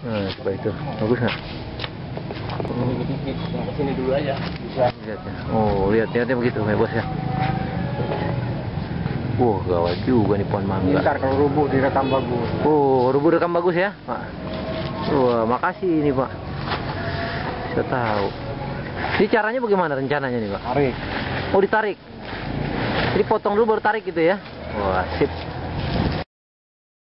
Nah, coba itu. Bagus nggak? Dikit-dikit, yang ke sini dulu aja. Bisa. Lihat ya. Oh, lihat lihatnya begitu ya bos ya. Wah, gawat juga nih pohon mangga. Ntar kalau rubuh direkam bagus. Oh, rubuh direkam bagus ya, Pak. Wah, makasih ini, Pak. Saya tahu. Ini caranya bagaimana rencananya nih, Pak? Tarik. Oh, ditarik. Jadi potong dulu baru tarik gitu ya? Wah, sip.